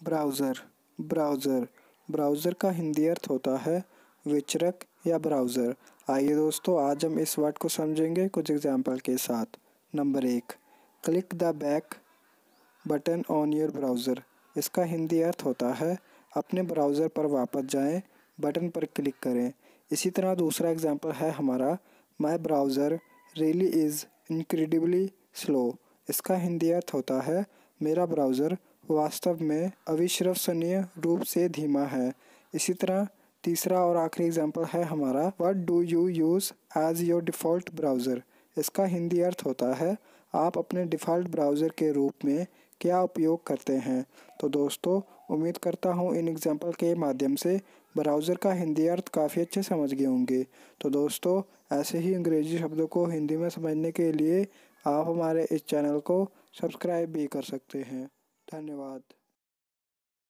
Browser. Browser. Browser का हिंदी अर्थ होता है विचरक या ब्राउज़र। आइए दोस्तों, आज हम इस वर्ड को समझेंगे कुछ एग्ज़ाम्पल के साथ। नंबर एक। Click the back button on your browser इसका हिंदी अर्थ होता है अपने ब्राउज़र पर वापस जाएँ, बटन पर क्लिक करें। इसी तरह दूसरा एग्ज़ाम्पल है हमारा। My browser really is incredibly slow इसका हिंदी अर्थ होता है मेरा ब्राउज़र वास्तव में अविश्वसनीय रूप से धीमा है। इसी तरह, तीसरा और आखिरी एग्ज़ाम्पल है हमारा। What do you use as your default browser इसका हिंदी अर्थ होता है, आप अपने डिफ़ॉल्ट ब्राउज़र के रूप में क्या उपयोग करते हैं? तो दोस्तों, उम्मीद करता हूँ इन एग्ज़ाम्पल के माध्यम से ब्राउज़र का हिंदी अर्थ काफ़ी अच्छे समझ गए होंगे। तो दोस्तों, ऐसे ही अंग्रेज़ी शब्दों को हिंदी में समझने के लिए आप हमारे इस चैनल को सब्सक्राइब भी कर सकते हैं। धन्यवाद।